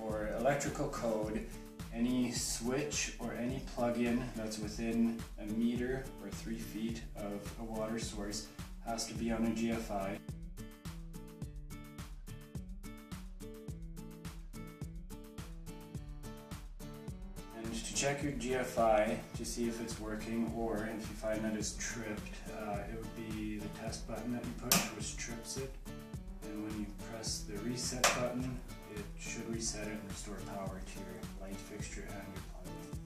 for electrical code, any switch or any plug-in that's within a meter or three feet of a water source has to be on a GFI. And to check your GFI to see if it's working or if you find that it's tripped, uh, it would be the test button that you push which trips it. And when you press the reset button, reset it and restore power to your light fixture and your plug.